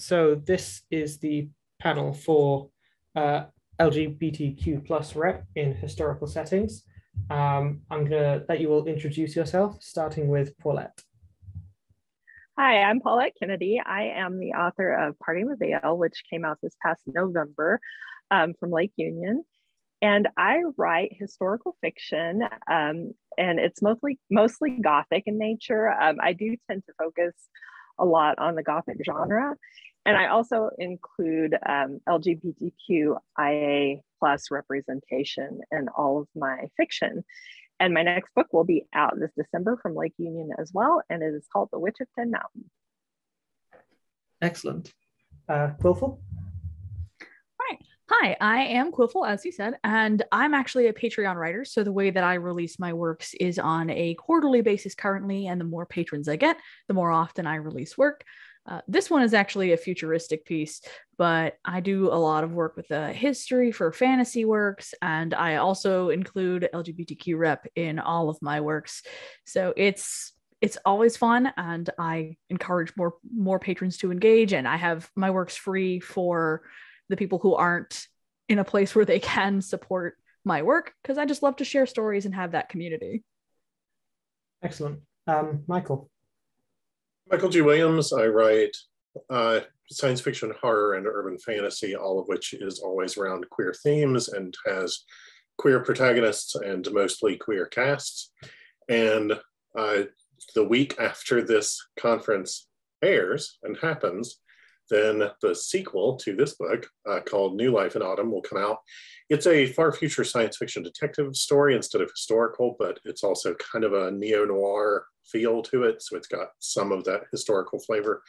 so this is the panel for uh, LGBTQ plus rep in historical settings. Um, I'm going to let you all introduce yourself, starting with Paulette. Hi, I'm Paulette Kennedy. I am the author of Parting the Veil, which came out this past November um, from Lake Union. And I write historical fiction, um, and it's mostly mostly gothic in nature. Um, I do tend to focus a lot on the gothic genre, and I also include um, LGBTQIA plus representation in all of my fiction. And my next book will be out this December from Lake Union as well, and it is called The Witch of Tin Mountain. Excellent. Uh, Quillful? Right. Hi, I am Quillful, as you said, and I'm actually a Patreon writer. So the way that I release my works is on a quarterly basis currently, and the more patrons I get, the more often I release work. Uh, this one is actually a futuristic piece, but I do a lot of work with the uh, history for fantasy works, and I also include LGBTQ rep in all of my works. So it's it's always fun, and I encourage more more patrons to engage. And I have my works free for the people who aren't in a place where they can support my work because I just love to share stories and have that community. Excellent, um, Michael. Michael G. Williams. I write uh, science fiction, horror, and urban fantasy, all of which is always around queer themes and has queer protagonists and mostly queer casts. And uh, the week after this conference airs and happens, then the sequel to this book uh, called New Life in Autumn will come out. It's a far future science fiction detective story instead of historical, but it's also kind of a neo noir feel to it. So it's got some of that historical flavor.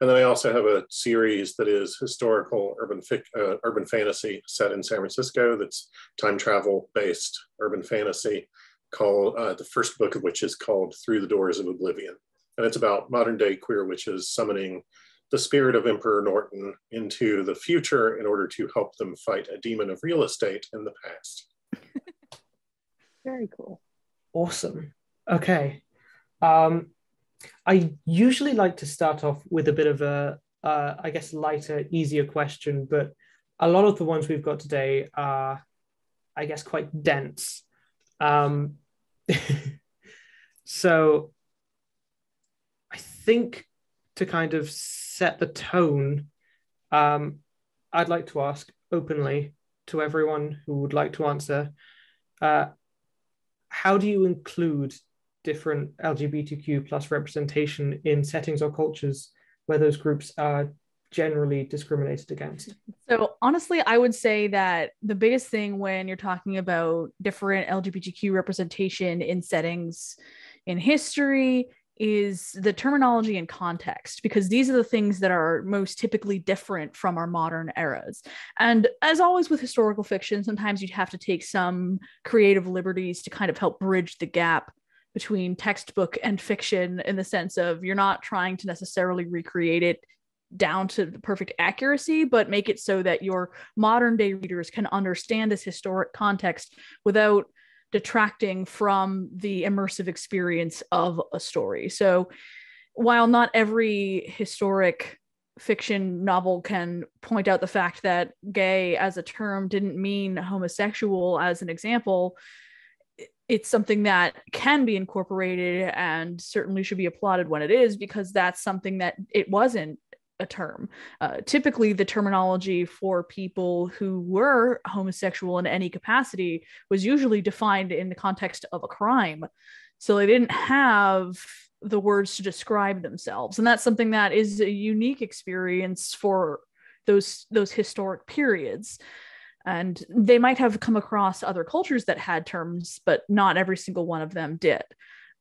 And then I also have a series that is historical urban uh, urban fantasy set in San Francisco. That's time travel based urban fantasy. Called uh, the first book of which is called Through the Doors of Oblivion, and it's about modern day queer witches summoning the spirit of Emperor Norton into the future in order to help them fight a demon of real estate in the past. Very cool. Awesome. Okay. Um, I usually like to start off with a bit of a, uh, I guess, lighter, easier question, but a lot of the ones we've got today are, I guess, quite dense. Um, so I think to kind of set the tone, um, I'd like to ask openly to everyone who would like to answer uh, how do you include different LGBTQ plus representation in settings or cultures where those groups are generally discriminated against? So, honestly, I would say that the biggest thing when you're talking about different LGBTQ representation in settings in history is the terminology and context because these are the things that are most typically different from our modern eras. And as always with historical fiction, sometimes you'd have to take some creative liberties to kind of help bridge the gap between textbook and fiction in the sense of you're not trying to necessarily recreate it down to the perfect accuracy, but make it so that your modern day readers can understand this historic context without detracting from the immersive experience of a story. So while not every historic fiction novel can point out the fact that gay as a term didn't mean homosexual as an example, it's something that can be incorporated and certainly should be applauded when it is because that's something that it wasn't a term. Uh, typically, the terminology for people who were homosexual in any capacity was usually defined in the context of a crime. So they didn't have the words to describe themselves. And that's something that is a unique experience for those those historic periods and they might have come across other cultures that had terms but not every single one of them did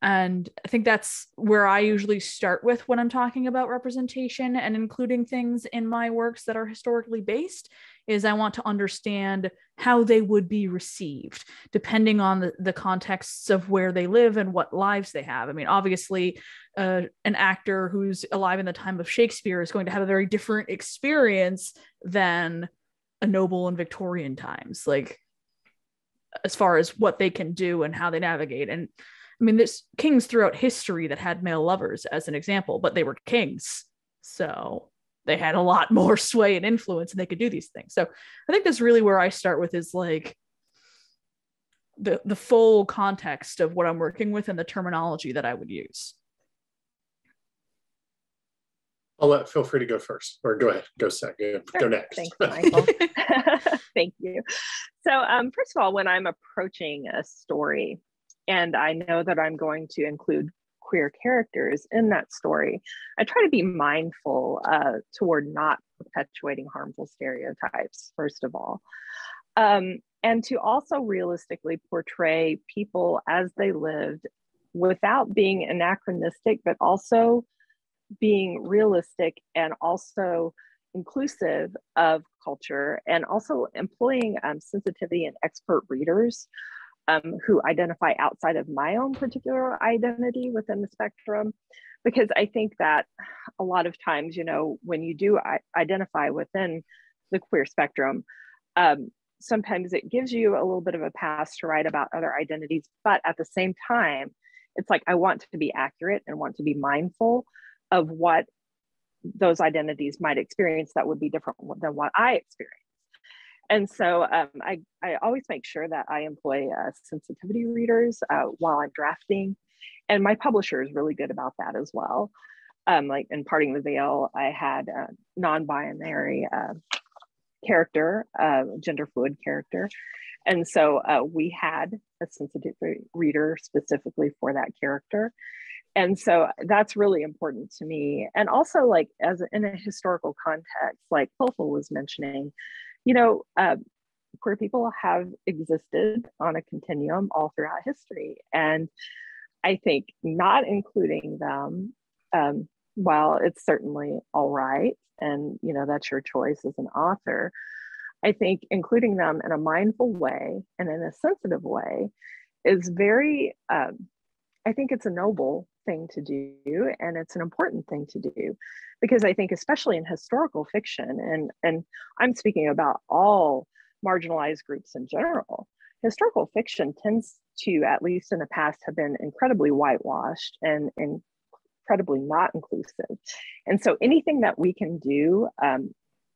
and I think that's where I usually start with when I'm talking about representation and including things in my works that are historically based is I want to understand how they would be received depending on the, the contexts of where they live and what lives they have. I mean, obviously, uh, an actor who's alive in the time of Shakespeare is going to have a very different experience than a noble in Victorian times, like as far as what they can do and how they navigate. And I mean, there's kings throughout history that had male lovers, as an example, but they were kings. So they had a lot more sway and influence and they could do these things. So I think that's really where I start with is like the the full context of what I'm working with and the terminology that I would use. I'll let feel free to go first or go ahead, go second, go, go next. Thanks, Michael. Thank you. So um, first of all, when I'm approaching a story and I know that I'm going to include queer characters in that story, I try to be mindful uh, toward not perpetuating harmful stereotypes, first of all. Um, and to also realistically portray people as they lived without being anachronistic, but also being realistic and also inclusive of culture and also employing um, sensitivity and expert readers um, who identify outside of my own particular identity within the spectrum. Because i think that a lot of times you know when you do identify within the queer spectrum um, sometimes it gives you a little bit of a pass to write about other identities but at the same time it's like i want to be accurate and want to be mindful of what those identities might experience that would be different than what I experience. And so um, I, I always make sure that I employ uh, sensitivity readers uh, while I'm drafting. And my publisher is really good about that as well. Um, like in Parting the Veil, I had a non binary uh, character, gender fluid character. And so uh, we had a sensitivity reader specifically for that character and so that's really important to me. And also like as in a historical context like Quillful was mentioning you know uh, queer people have existed on a continuum all throughout history. And i think not including them um, while it's certainly all right and you know that's your choice as an author i think including them in a mindful way and in a sensitive way is very um, i think it's a noble thing to do and it's an important thing to do because i think especially in historical fiction and and i'm speaking about all marginalized groups in general historical fiction tends to at least in the past have been incredibly whitewashed and, incredibly not inclusive. And so anything that we can do um,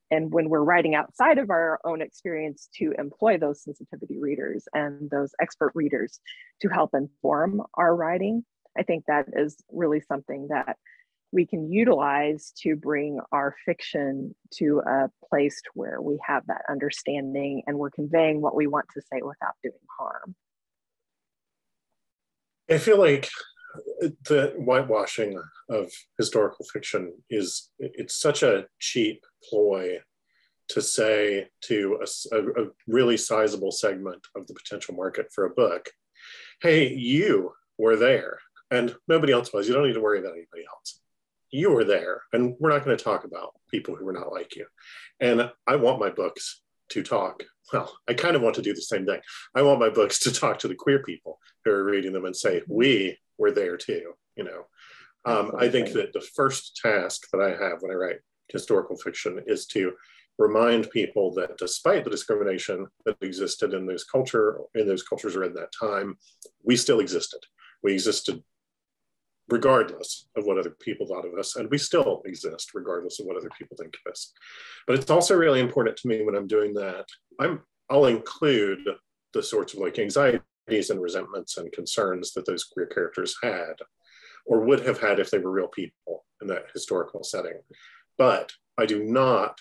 and when we're writing outside of our own experience to employ those sensitivity readers and those expert readers to help inform our writing I think that is really something that we can utilize to bring our fiction to a place where we have that understanding and we're conveying what we want to say without doing harm. I feel like the whitewashing of historical fiction is it's such a cheap ploy to say to a, a, really sizable segment of the potential market for a book hey you were there and nobody else was. You don't need to worry about anybody else. You were there, and we're not going to talk about people who were not like you. And I want my books to talk. Well, I kind of want to do the same thing. I want my books to talk to the queer people who are reading them and say, "We were there too." You know, um, I think that the first task that I have when I write historical fiction is to remind people that despite the discrimination that existed in those culture in those cultures or in that time, we still existed. We existed regardless of what other people thought of us. And we still exist regardless of what other people think of us. But it's also really important to me when I'm doing that, I'm I'll include the sorts of like anxieties and resentments and concerns that those queer characters had or would have had if they were real people in that historical setting. But I do not,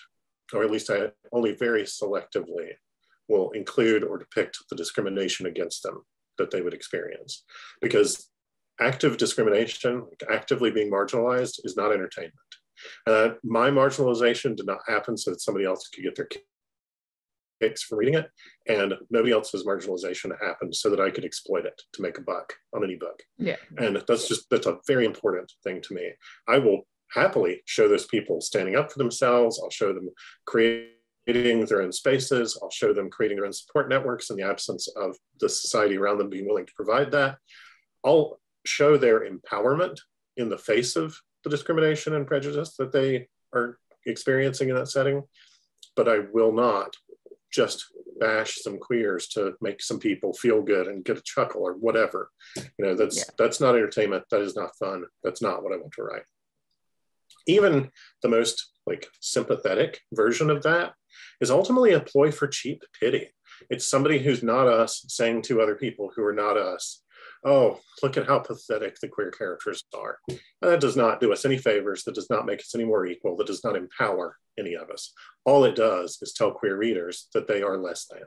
or at least I only very selectively will include or depict the discrimination against them that they would experience because active discrimination, actively being marginalized, is not entertainment. Uh, my marginalization did not happen so that somebody else could get their kicks from reading it, and nobody else's marginalization happened so that I could exploit it to make a buck on any book. Yeah, and that's just that's a very important thing to me. I will happily show those people standing up for themselves. I'll show them creating their own spaces. I'll show them creating their own support networks in the absence of the society around them being willing to provide that. I'll show their empowerment in the face of the discrimination and prejudice that they are experiencing in that setting. But I will not just bash some queers to make some people feel good and get a chuckle or whatever. You know, that's yeah. that's not entertainment. That is not fun. That's not what I want to write. Even the most like sympathetic version of that is ultimately a ploy for cheap pity. It's somebody who's not us saying to other people who are not us, oh, look at how pathetic the queer characters are. And that does not do us any favors. That does not make us any more equal. That does not empower any of us. All it does is tell queer readers that they are less than.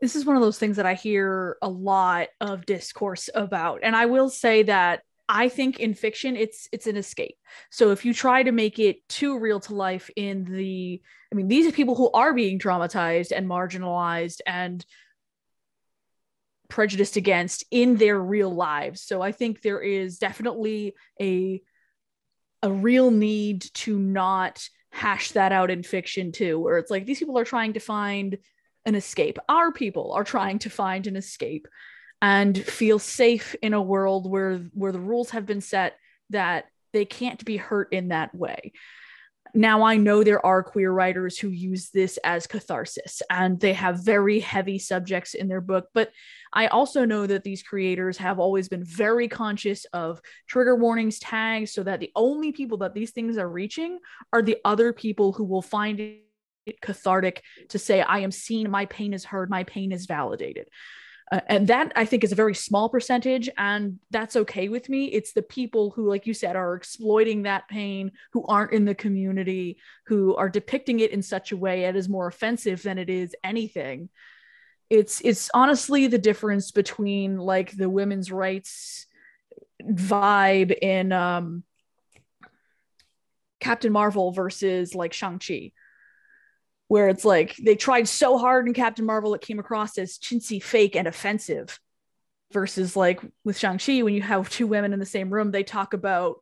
This is one of those things that I hear a lot of discourse about. And I will say that I think in fiction it's it's an escape. So if you try to make it too real to life in the I mean these are people who are being traumatized and marginalized and prejudiced against in their real lives. So I think there is definitely a a real need to not hash that out in fiction too, where it's like these people are trying to find an escape. Our people are trying to find an escape and feel safe in a world where where the rules have been set that they can't be hurt in that way. Now I know there are queer writers who use this as catharsis and they have very heavy subjects in their book, but I also know that these creators have always been very conscious of trigger warnings tags so that the only people that these things are reaching are the other people who will find it cathartic to say, I am seen, my pain is heard, my pain is validated. Uh, and that I think is a very small percentage, and that's okay with me. It's the people who, like you said, are exploiting that pain, who aren't in the community, who are depicting it in such a way it is more offensive than it is anything it's it's honestly the difference between like the women's rights vibe in um Captain Marvel versus like Shang-Chi where it's like they tried so hard in Captain Marvel it came across as chintzy fake and offensive versus like with Shang-Chi when you have two women in the same room they talk about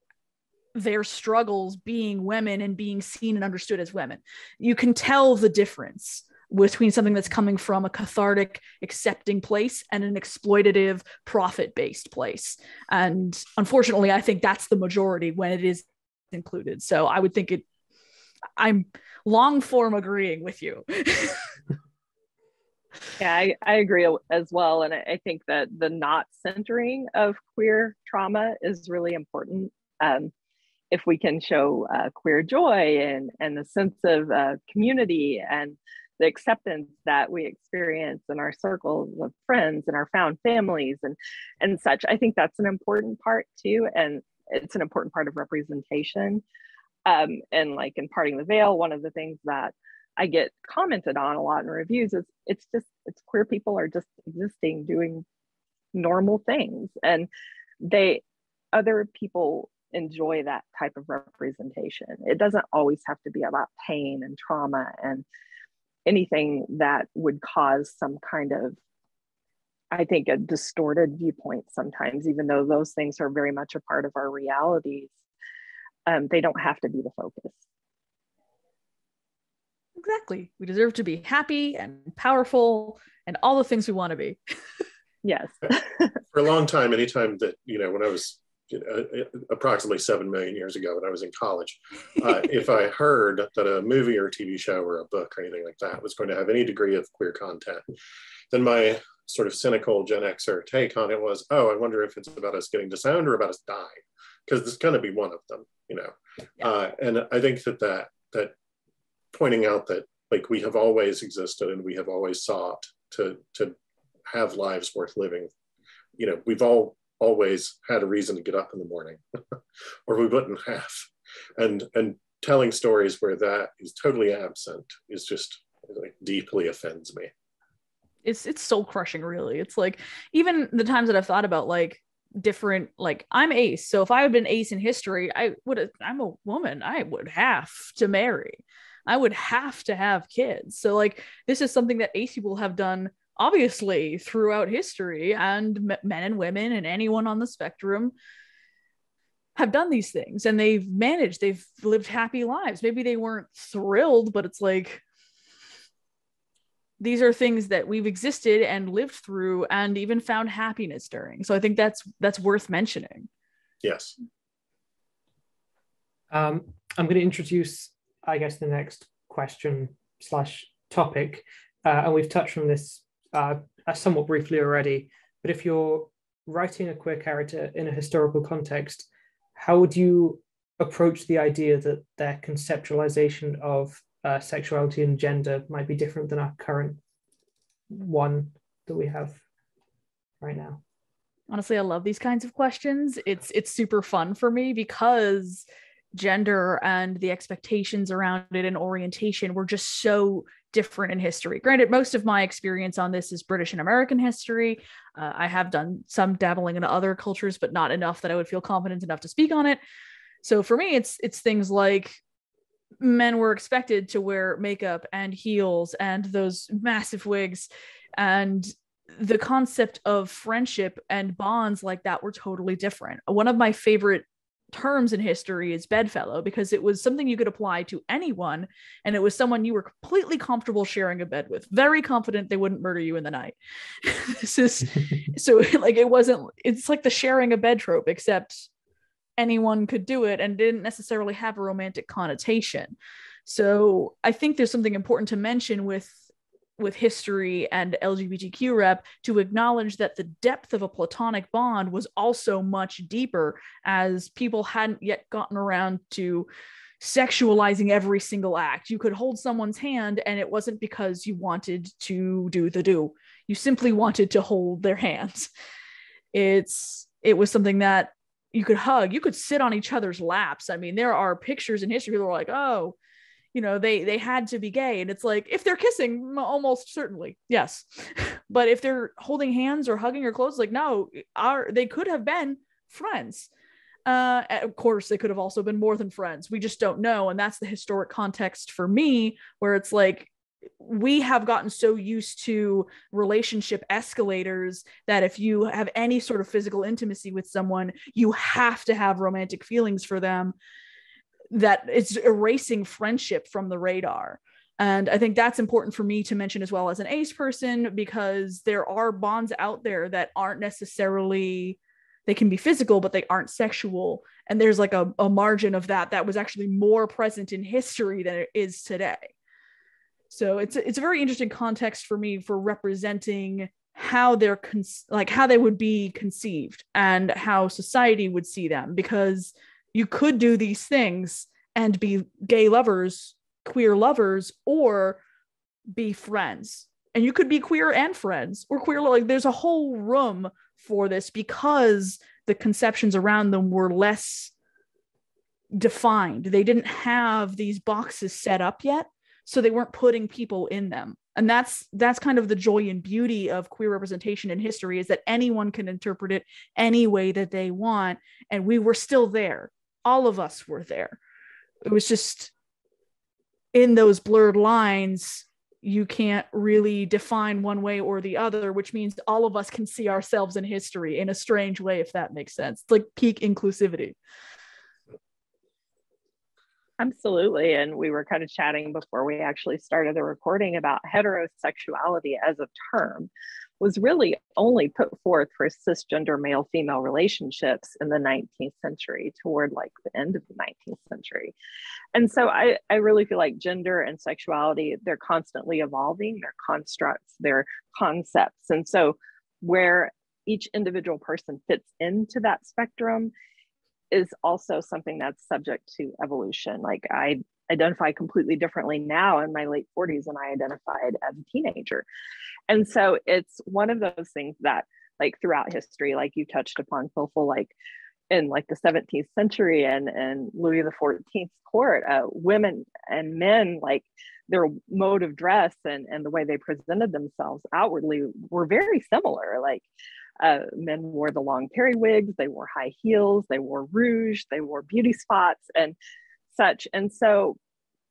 their struggles being women and being seen and understood as women you can tell the difference between something that's coming from a cathartic, accepting place and an exploitative, profit based place. And unfortunately, I think that's the majority when it is included. So I would think it, I'm long form agreeing with you. yeah, I, I agree as well. And I think that the not centering of queer trauma is really important. Um, if we can show uh, queer joy and, and the sense of uh, community and the acceptance that we experience in our circles of friends and our found families and and such i think that's an important part too and it's an important part of representation um, and like in parting the veil one of the things that i get commented on a lot in reviews is it's just it's queer people are just existing doing normal things. And they other people enjoy that type of representation. It doesn't always have to be about pain and trauma and anything that would cause some kind of I think a distorted viewpoint sometimes, even though those things are very much a part of our realities, um, they don't have to be the focus. Exactly. We deserve to be happy and powerful and all the things we want to be. yes. For a long time, anytime that, you know, when I was uh, approximately 7 million years ago when I was in college. Uh, if I heard that a movie or a TV show or a book or anything like that was going to have any degree of queer content, then my sort of cynical Gen Xer take on it was, oh, I wonder if it's about us getting disowned or about us dying, because there's going to be one of them, you know. Yeah. Uh, and I think that that that pointing out that like we have always existed and we have always sought to to have lives worth living. You know, we've all always had a reason to get up in the morning or we wouldn't have and and telling stories where that is totally absent is just like deeply offends me it's it's soul crushing really. It's like even the times that i've thought about like different like i'm ace so if i had been ace in history i would i'm a woman i would have to marry. I would have to have kids. So like this is something that ace people have done obviously throughout history and men and women and anyone on the spectrum have done these things and they've managed they've lived happy lives. Maybe they weren't thrilled but it's like these are things that we've existed and lived through and even found happiness during. So i think that's that's worth mentioning. Yes. Um, i'm going to introduce i guess the next question slash topic. Uh, and we've touched on this uh, somewhat briefly already, but if you're writing a queer character in a historical context, how would you approach the idea that their conceptualization of uh, sexuality and gender might be different than our current one that we have right now? Honestly, I love these kinds of questions. It's it's super fun for me because gender and the expectations around it and orientation were just so different in history. Granted, most of my experience on this is British and American history. Uh, I have done some dabbling in other cultures, but not enough that I would feel confident enough to speak on it. So for me, it's it's things like men were expected to wear makeup and heels and those massive wigs. And the concept of friendship and bonds like that were totally different. One of my favorite terms in history is bedfellow because it was something you could apply to anyone and it was someone you were completely comfortable sharing a bed with. Very confident they wouldn't murder you in the night. This is so like it wasn't it's like the sharing a bed trope except anyone could do it and didn't necessarily have a romantic connotation so i think there's something important to mention with with history and LGBTQ rep to acknowledge that the depth of a platonic bond was also much deeper as people hadn't yet gotten around to sexualizing every single act. You could hold someone's hand and it wasn't because you wanted to do the do. You simply wanted to hold their hands. It's it was something that you could hug. You could sit on each other's laps. I mean, there are pictures in history people are like, "Oh, you know they they had to be gay and it's like if they're kissing almost certainly yes but if they're holding hands or hugging or close like no are they could have been friends uh of course they could have also been more than friends we just don't know and that's the historic context for me where it's like we have gotten so used to relationship escalators that if you have any sort of physical intimacy with someone you have to have romantic feelings for them that it's erasing friendship from the radar. And I think that's important for me to mention as well as an ace person because there are bonds out there that aren't necessarily they can be physical but they aren't sexual and there's like a, a margin of that that was actually more present in history than it is today so it's it's a very interesting context for me for representing how they're con- like how they would be conceived and how society would see them because you could do these things and be gay lovers, queer lovers, or be friends. And you could be queer and friends or queer. Like there's a whole room for this because the conceptions around them were less defined. They didn't have these boxes set up yet. So they weren't putting people in them. And that's that's kind of the joy and beauty of queer representation in history is that anyone can interpret it any way that they want. And we were still there all of us were there. It was just in those blurred lines, you can't really define one way or the other, which means all of us can see ourselves in history in a strange way, if that makes sense. It's like peak inclusivity. Absolutely. And we were kind of chatting before we actually started the recording about heterosexuality as a term was really only put forth for cisgender male female relationships in the 19th century toward like the end of the 19th century and so i i really feel like gender and sexuality they're constantly evolving they're constructs they're concepts and so where each individual person fits into that spectrum is also something that's subject to evolution like i identify completely differently now in my late 40s than I identified as a teenager. And so it's one of those things that, like, throughout history, like you touched upon, Quillful, like in like the 17th century and, and Louis the 14th court, uh, women and men, like their mode of dress and, and the way they presented themselves outwardly were very similar. Like, uh, men wore the long periwigs, they wore high heels, they wore rouge, they wore beauty spots, and such. And so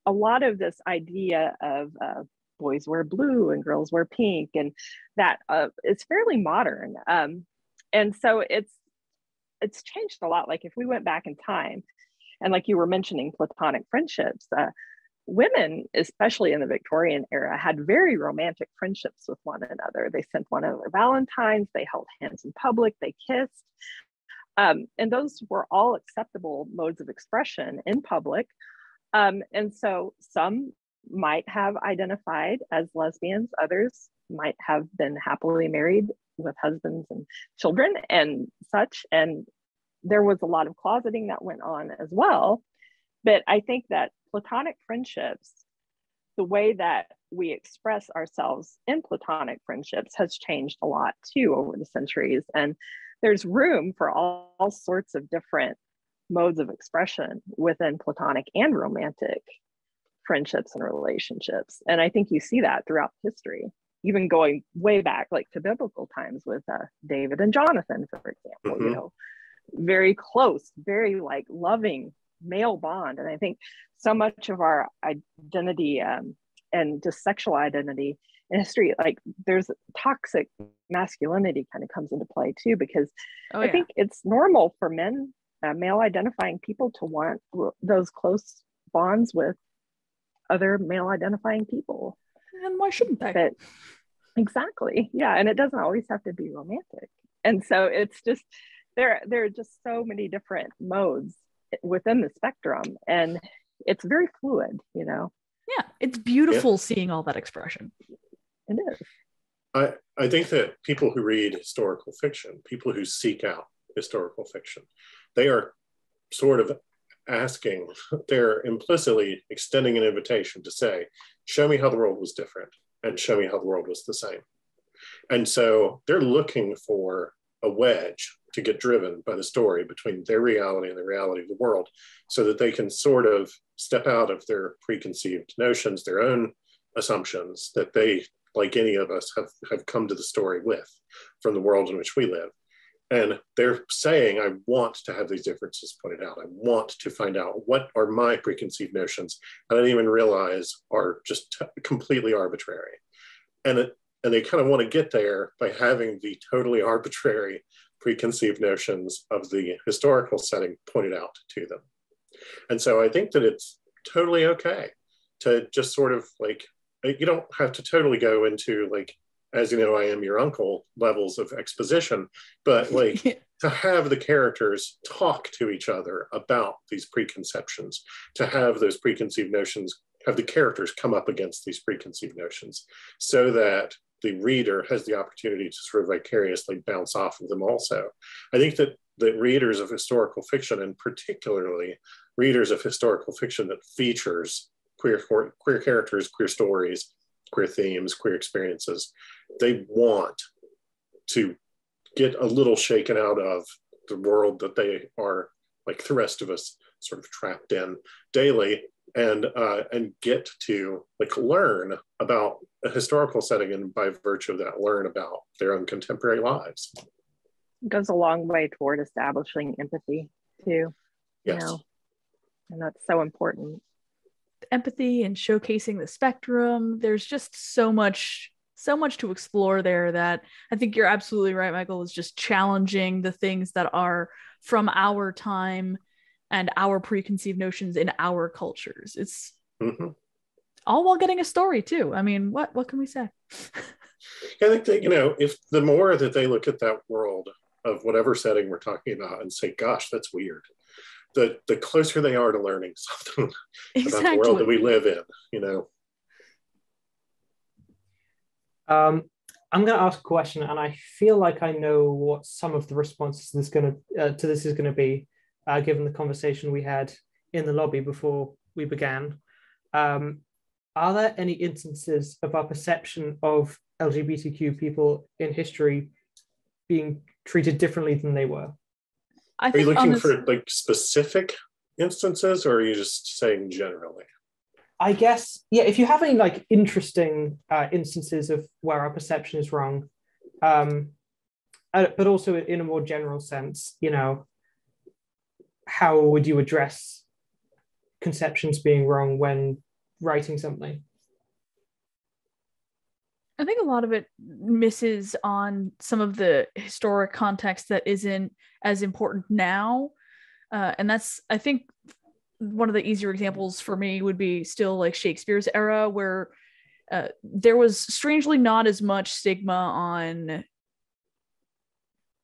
a lot of this idea of uh, boys wear blue and girls wear pink and that uh, is fairly modern. Um, and so it's it's changed a lot. Like if we went back in time, and like you were mentioning, platonic friendships. Uh, women, especially in the Victorian era, had very romantic friendships with one another. They sent one another Valentines, they held hands in public, they kissed. Um, and those were all acceptable modes of expression in public. Um, and so some might have identified as lesbians, others might have been happily married with husbands and children and such. And there was a lot of closeting that went on as well. But I think that platonic friendships, the way that we express ourselves in platonic friendships has changed a lot too over the centuries. And there's room for all, all sorts of different modes of expression within platonic and romantic friendships and relationships. And I think you see that throughout history, even going way back, like to biblical times with uh, David and Jonathan, for example, mm-hmm. you know, very close, very like loving male bond. And I think so much of our identity um, and just sexual identity in history, like there's toxic masculinity kind of comes into play too, because oh, I think it's normal for men, uh, male identifying people to want those close bonds with other male identifying people. And why shouldn't they? But, exactly. Yeah. And it doesn't always have to be romantic. And so it's just, there, there are just so many different modes within the spectrum. And it's very fluid, you know? Yeah. It's beautiful yeah. seeing all that expression. It is. I, I think that people who read historical fiction, people who seek out historical fiction, they are sort of asking, they're implicitly extending an invitation to say, show me how the world was different and show me how the world was the same. And so they're looking for a wedge to get driven by the story between their reality and the reality of the world so that they can sort of step out of their preconceived notions, their own assumptions that they, like any of us, have, have come to the story with from the world in which we live. And they're saying, I want to have these differences pointed out. I want to find out what are my preconceived notions. I didn't even realize are just t- completely arbitrary. And, it, and they kind of want to get there by having the totally arbitrary preconceived notions of the historical setting pointed out to them. And so I think that it's totally okay to just sort of like, you don't have to totally go into like as you know, I am your uncle levels of exposition, but like to have the characters talk to each other about these preconceptions, to have those preconceived notions, have the characters come up against these preconceived notions so that the reader has the opportunity to sort of vicariously bounce off of them also. I think that that readers of historical fiction, and particularly readers of historical fiction that features queer queer characters, queer stories, queer themes, queer experiences, they want to get a little shaken out of the world that they are like the rest of us sort of trapped in daily and uh, and get to like learn about a historical setting and by virtue of that learn about their own contemporary lives it goes a long way toward establishing empathy too yes. you know and that's so important empathy and showcasing the spectrum. There's just so much so much to explore there that I think you're absolutely right, Michael, is just challenging the things that are from our time and our preconceived notions in our cultures. It's mm-hmm. all while getting a story too. I mean, what what can we say? I think that, you know, if the more that they look at that world of whatever setting we're talking about and say, gosh, that's weird the the closer they are to learning something exactly. about the world that we live in you know um, i'm going to ask a question and i feel like i know what some of the responses this going to uh, to this is going to be uh, given the conversation we had in the lobby before we began um, are there any instances of our perception of lgbtq people in history being treated differently than they were I are you looking this, for like specific instances, or are you just saying generally? I guess yeah. If you have any like interesting uh, instances of where our perception is wrong, um, uh, but also in a more general sense, you know, how would you address conceptions being wrong when writing something? I think a lot of it misses on some of the historic context that isn't as important now. Uh, and that's, I think, one of the easier examples for me would be still like Shakespeare's era, where uh, there was strangely not as much stigma on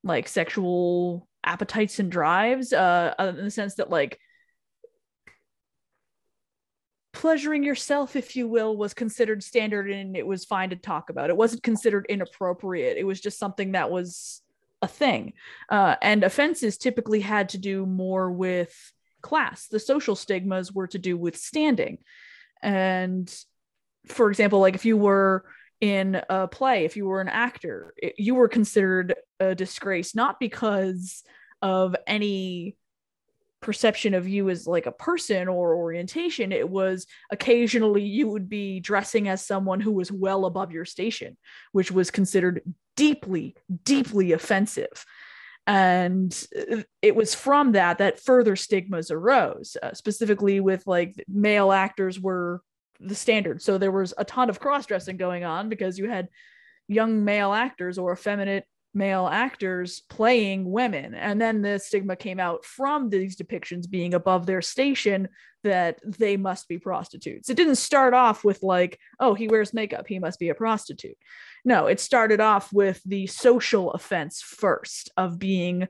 like sexual appetites and drives, uh, in the sense that like pleasuring yourself, if you will, was considered standard and it was fine to talk about. It wasn't considered inappropriate. It was just something that was a thing. Uh, and offenses typically had to do more with class. The social stigmas were to do with standing. And for example, like if you were in a play, if you were an actor, it, you were considered a disgrace, not because of any perception of you as like a person or orientation. It was occasionally you would be dressing as someone who was well above your station which was considered deeply deeply offensive. And it was from that that further stigmas arose uh, specifically with like male actors were the standard so there was a ton of cross-dressing going on because you had young male actors or effeminate male actors playing women. And then the stigma came out from these depictions being above their station that they must be prostitutes. It didn't start off with, like, oh, he wears makeup, he must be a prostitute. No, it started off with the social offense first of being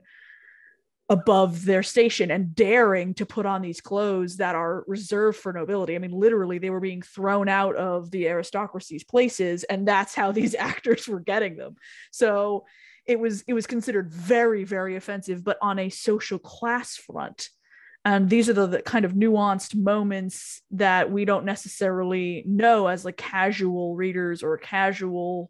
above their station and daring to put on these clothes that are reserved for nobility. I mean, literally, they were being thrown out of the aristocracy's places, and that's how these actors were getting them. So it was it was considered very very offensive but on a social class front and these are the, the, kind of nuanced moments that we don't necessarily know as like casual readers or casual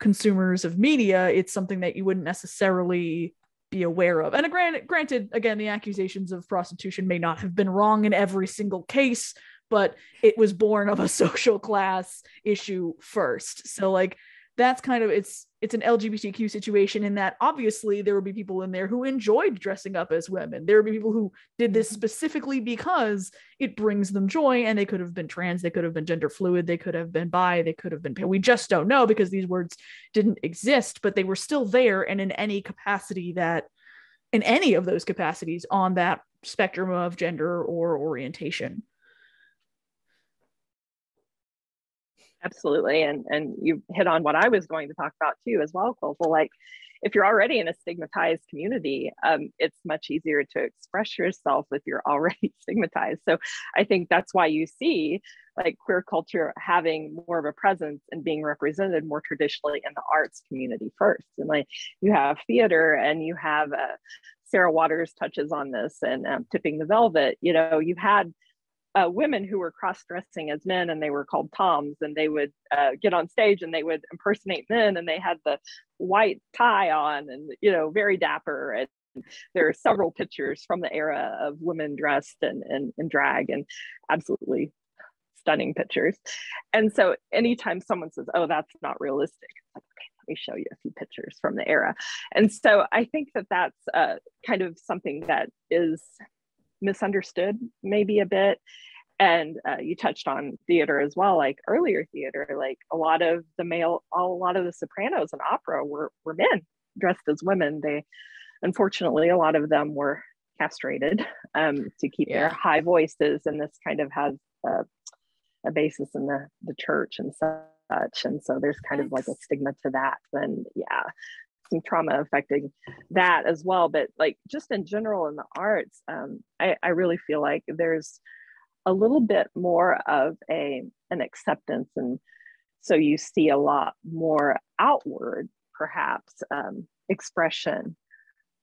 consumers of media it's something that you wouldn't necessarily be aware of. And granted, granted again the accusations of prostitution may not have been wrong in every single case but it was born of a social class issue first. So like that's kind of it's it's an LGBTQ situation in that obviously there would be people in there who enjoyed dressing up as women. There would be people who did this mm-hmm. specifically because it brings them joy and they could have been trans, they could have been gender fluid, they could have been bi, they could have been we just don't know because these words didn't exist, but they were still there and in any capacity that in any of those capacities on that spectrum of gender or orientation. Absolutely. And and you hit on what I was going to talk about too as well, Quillful. Like if you're already in a stigmatized community, um, it's much easier to express yourself if you're already stigmatized. So I think that's why you see like queer culture having more of a presence and being represented more traditionally in the arts community first. And like you have theater and you have uh, Sarah Waters touches on this and um, tipping the velvet. You know, you had uh, women who were cross-dressing as men and they were called toms and they would uh, get on stage and they would impersonate men and they had the white tie on and you know very dapper. And there are several pictures from the era of women dressed and in, in drag and absolutely stunning pictures. And so anytime someone says oh that's not realistic like okay let me show you a few pictures from the era. And so i think that that's uh, kind of something that is misunderstood maybe a bit. And uh, you touched on theater as well like earlier theater like a lot of the male a lot of the sopranos in opera were, were men dressed as women. They unfortunately a lot of them were castrated um, to keep yeah. their high voices and this kind of has a, a basis in the, the church and such. And so there's kind of like a stigma to that. And yeah some trauma affecting that as well. But like just in general in the arts, um, I, I really feel like there's a little bit more of a an acceptance and so you see a lot more outward perhaps um, expression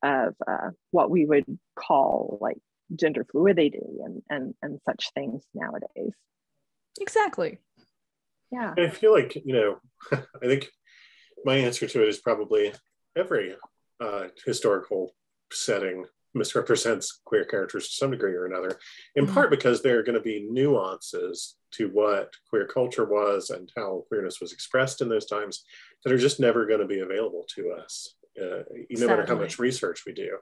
of uh, what we would call like gender fluidity and, and and such things nowadays exactly yeah i feel like you know i think my answer to it is probably every uh, historical setting misrepresents queer characters to some degree or another, in mm-hmm. part because there are going to be nuances to what queer culture was and how queerness was expressed in those times that are just never going to be available to us. Uh, no matter how much research we do,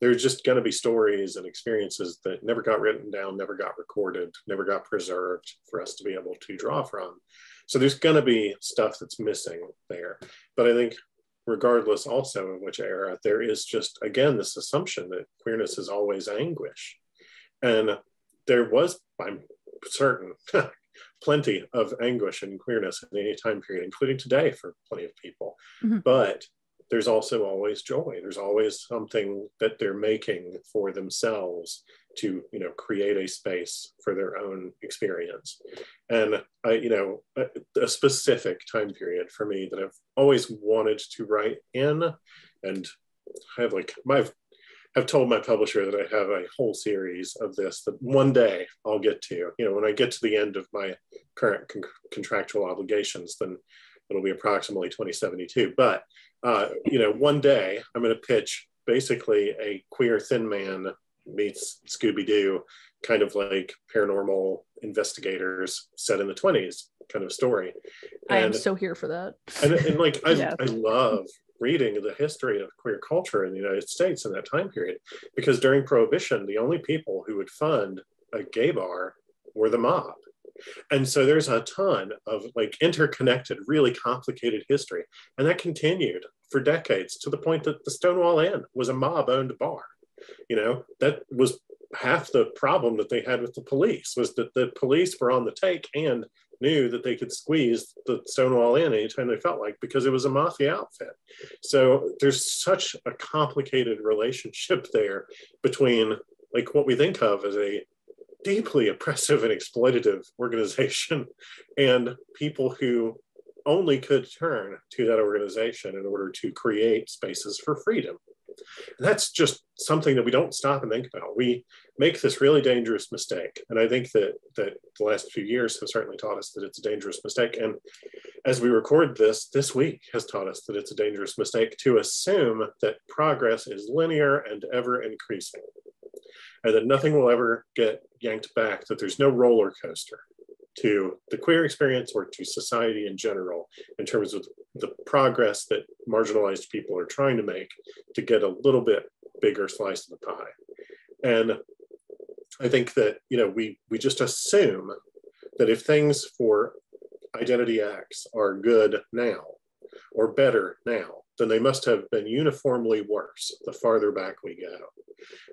there's just going to be stories and experiences that never got written down, never got recorded, never got preserved for us to be able to draw from. So there's going to be stuff that's missing there. But I think regardless also in which era, there is just, again, this assumption that queerness is always anguish. And there was, I'm certain, plenty of anguish and queerness in any time period, including today for plenty of people. Mm-hmm. But there's also always joy. There's always something that they're making for themselves to, you know, create a space for their own experience. And I, you know, a, a specific time period for me that I've always wanted to write in, and I have like my I've told my publisher that I have a whole series of this that one day I'll get to. You know, when I get to the end of my current con- contractual obligations, then it'll be approximately 2072. But uh, you know, one day I'm going to pitch basically a queer thin man meets Scooby Doo, kind of like paranormal investigators set in the 20s kind of story. And, I am so here for that. and, and like I, yeah. I love reading the history of queer culture in the United States in that time period, because during Prohibition, the only people who would fund a gay bar were the mob. And so there's a ton of like interconnected, really complicated history. And that continued for decades to the point that the Stonewall Inn was a mob owned bar. You know, that was half the problem that they had with the police was that the police were on the take and knew that they could squeeze the Stonewall Inn anytime they felt like because it was a mafia outfit. So there's such a complicated relationship there between like what we think of as a deeply oppressive and exploitative organization and people who only could turn to that organization in order to create spaces for freedom. That's just something that we don't stop and think about. We make this really dangerous mistake. And I think that, that the last few years have certainly taught us that it's a dangerous mistake. And as we record this, this week has taught us that it's a dangerous mistake to assume that progress is linear and ever increasing and that nothing will ever get yanked back, that there's no roller coaster to the queer experience or to society in general in terms of the progress that marginalized people are trying to make to get a little bit bigger slice of the pie. And I think that you know we we just assume that if things for identity acts are good now or better now, then they must have been uniformly worse the farther back we go.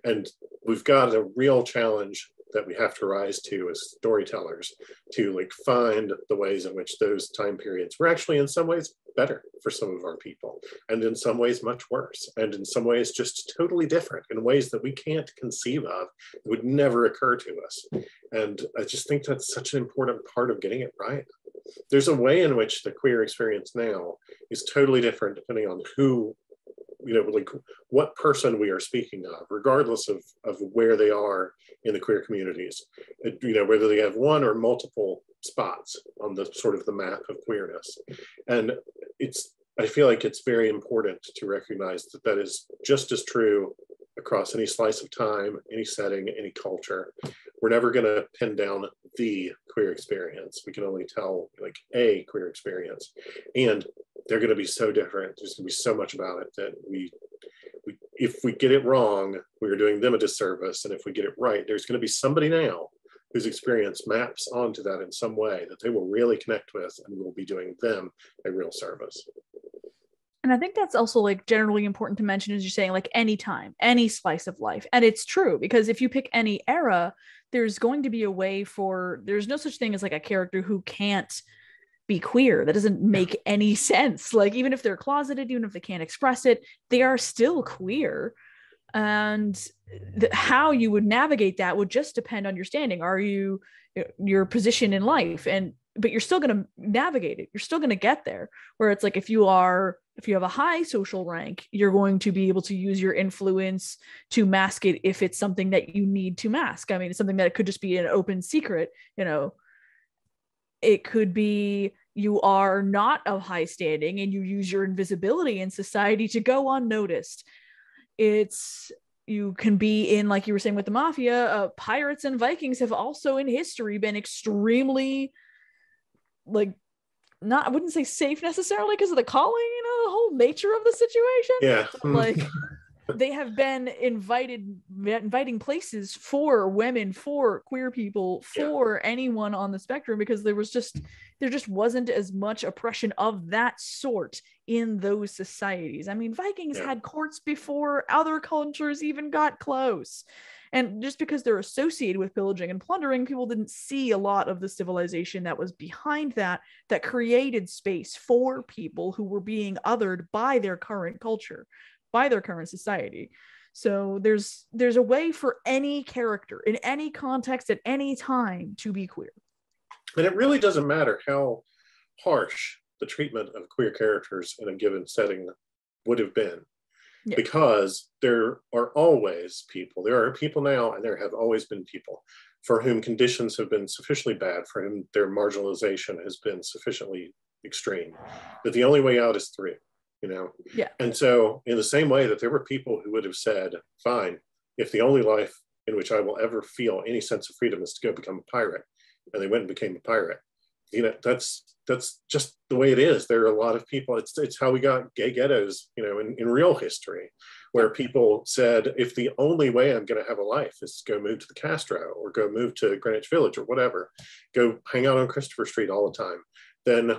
And we've got a real challenge that we have to rise to as storytellers to like find the ways in which those time periods were actually in some ways better for some of our people and in some ways much worse and in some ways just totally different in ways that we can't conceive of would never occur to us. And i just think that's such an important part of getting it right. There's a way in which the queer experience now is totally different depending on who you know like what person we are speaking of regardless of of where they are in the queer communities. You know whether they have one or multiple spots on the sort of the map of queerness and it's i feel like it's very important to recognize that that is just as true across any slice of time any setting any culture we're never going to pin down the queer experience we can only tell like a queer experience and they're going to be so different. There's going to be so much about it that we, we, if we get it wrong, we are doing them a disservice. And if we get it right, there's going to be somebody now whose experience maps onto that in some way that they will really connect with and will be doing them a real service. And I think that's also like generally important to mention as you're saying, like any time, any slice of life. And it's true because if you pick any era, there's going to be a way for there's no such thing as like a character who can't be queer. That doesn't make any sense. Like, even if they're closeted, even if they can't express it, they are still queer. And how you would navigate that would just depend on your standing. Are you your position in life? And but you're still going to navigate it. You're still going to get there. Where it's like if you are if you have a high social rank, you're going to be able to use your influence to mask it if it's something that you need to mask. I mean, it's something that it could just be an open secret, you know. It could be you are not of high standing and you use your invisibility in society to go unnoticed. It's you can be in like you were saying with the mafia uh, pirates and vikings have also in history been extremely like not i wouldn't say safe necessarily because of the calling you know the whole nature of the situation yeah like they have been invited inviting places for women for queer people for yeah. anyone on the spectrum because there was just there just wasn't as much oppression of that sort in those societies. I mean vikings yeah. had courts before other cultures even got close. And just because they're associated with pillaging and plundering people didn't see a lot of the civilization that was behind that that created space for people who were being othered by their current culture by their current society. So there's there's a way for any character in any context at any time to be queer. And it really doesn't matter how harsh the treatment of queer characters in a given setting would have been yeah. because there are always people, there are people now, and there have always been people for whom conditions have been sufficiently bad, for whom their marginalization has been sufficiently extreme, that the only way out is through, you know? Yeah. And so, in the same way that there were people who would have said, fine, if the only life in which I will ever feel any sense of freedom is to go become a pirate, and they went and became a pirate, you know, that's that's just the way it is. There are a lot of people. It's it's how we got gay ghettos, you know, in, in real history, where people said, if the only way I'm going to have a life is to go move to the Castro or go move to Greenwich Village or whatever, go hang out on Christopher Street all the time, then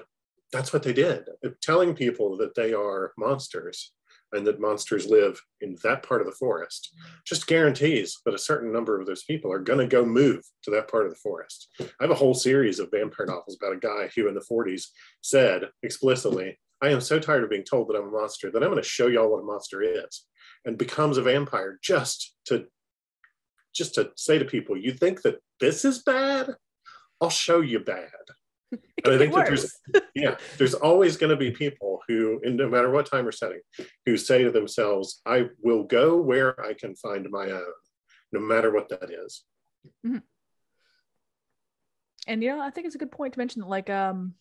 that's what they did. Telling people that they are monsters and that monsters live in that part of the forest just guarantees that a certain number of those people are going to go move to that part of the forest. I have a whole series of vampire novels about a guy who in the 40s said explicitly, I am so tired of being told that I'm a monster that I'm going to show y'all what a monster is and becomes a vampire just to just to say to people, you think that this is bad? I'll show you bad. I think that there's yeah, there's always going to be people who, in no matter what time or setting, who say to themselves, "I will go where I can find my own, no matter what that is. Mm-hmm. And you know, I think it's a good point to mention that, like, um,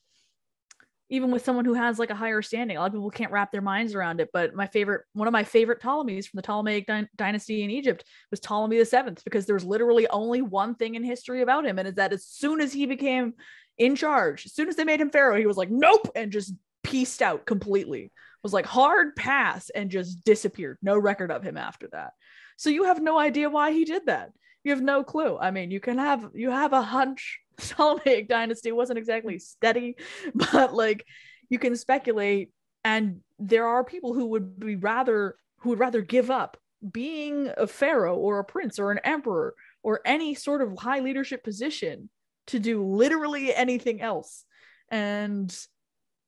even with someone who has like a higher standing, a lot of people can't wrap their minds around it. But my favorite, one of my favorite Ptolemies from the Ptolemaic dy- dynasty in Egypt was Ptolemy the Seventh, because there's literally only one thing in history about him, and is that as soon as he became in charge. As soon as they made him pharaoh, he was like, nope, and just pieced out completely. Was like hard pass and just disappeared. No record of him after that. So you have no idea why he did that. You have no clue. I mean, you can have you have a hunch. Ptolemaic dynasty wasn't exactly steady, but like you can speculate. And there are people who would be rather who would rather give up being a pharaoh or a prince or an emperor or any sort of high leadership position to do literally anything else. And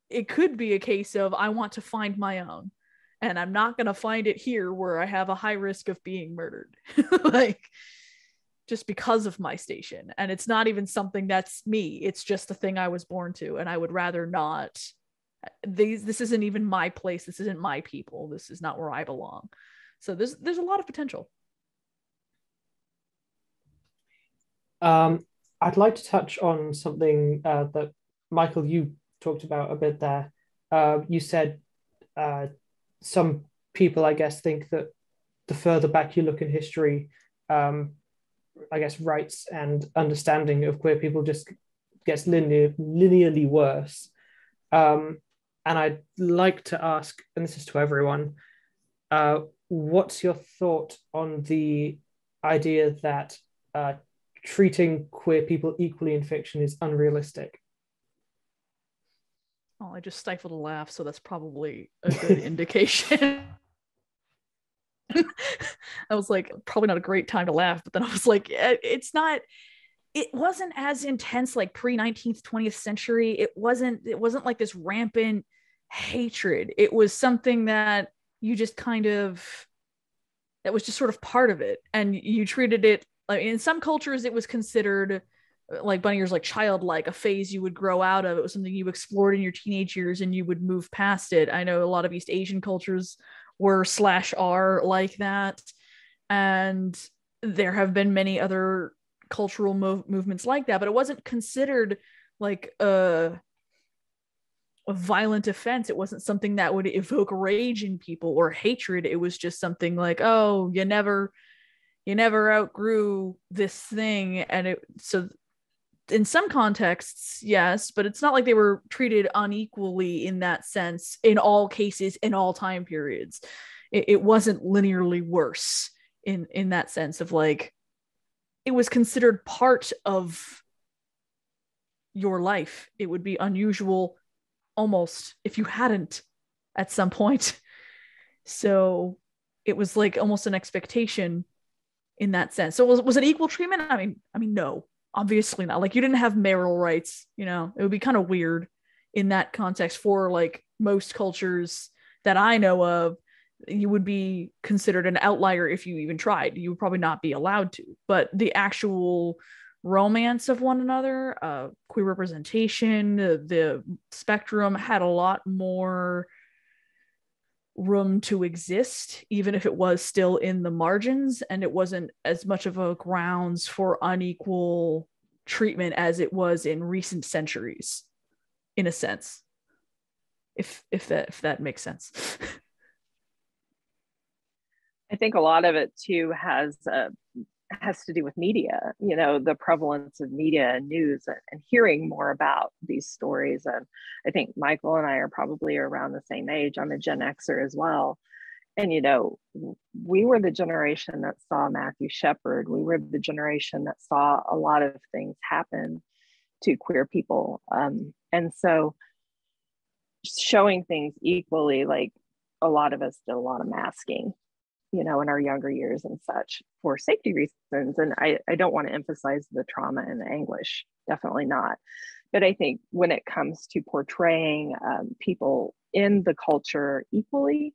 it could be a case of I want to find my own and I'm not going to find it here where I have a high risk of being murdered. like just because of my station and it's not even something that's me. It's just the thing I was born to and I would rather not these this isn't even my place. This isn't my people. This is not where I belong. So there's there's a lot of potential. Um I'd like to touch on something uh, that Michael you talked about a bit there. Uh, you said uh, some people, I guess, think that the further back you look in history, um, I guess rights and understanding of queer people just gets linear, linearly worse. Um, and I'd like to ask, and this is to everyone, uh, what's your thought on the idea that uh, treating queer people equally in fiction is unrealistic. Oh, I just stifled a laugh, so that's probably a good indication. I was like, probably not a great time to laugh, but then I was like, eh, it's not. It wasn't as intense like pre 19th, 20th century. It wasn't. It wasn't like this rampant hatred. It was something that you just kind of that was just sort of part of it, and you treated it like in some cultures it was considered uh, like bunny ears like childlike a phase you would grow out of. It was something you explored in your teenage years and you would move past it. I know a lot of east asian cultures were slash are like that. And there have been many other cultural mov- movements like that but it wasn't considered like a a violent offense. It wasn't something that would evoke rage in people or hatred. It was just something like oh you never you never outgrew this thing. And it so in some contexts yes but it's not like they were treated unequally in that sense in all cases in all time periods. It, it wasn't linearly worse in in that sense of like it was considered part of your life. It would be unusual almost if you hadn't at some point. So it was like almost an expectation in that sense. So was was it equal treatment? I mean, I mean, no, obviously not. Like you didn't have marital rights. You know, it would be kind of weird in that context for like most cultures that I know of. You would be considered an outlier if you even tried. You would probably not be allowed to. But the actual romance of one another, uh, queer representation, the, the spectrum had a lot more room to exist, even if it was still in the margins and it wasn't as much of a grounds for unequal treatment as it was in recent centuries, in a sense. If if that if that makes sense. I think a lot of it too has uh, has to do with media. You know, the prevalence of media and news and, and hearing more about these stories. And I think Michael and I are probably around the same age. I'm a Gen Xer as well. And you know, we were the generation that saw Matthew Shepard. We were the generation that saw a lot of things happen to queer people. Um, and so showing things equally, like a lot of us did a lot of masking you know, in our younger years and such for safety reasons. And I, I don't want to emphasize the trauma and the anguish, definitely not. But I think when it comes to portraying um, people in the culture equally,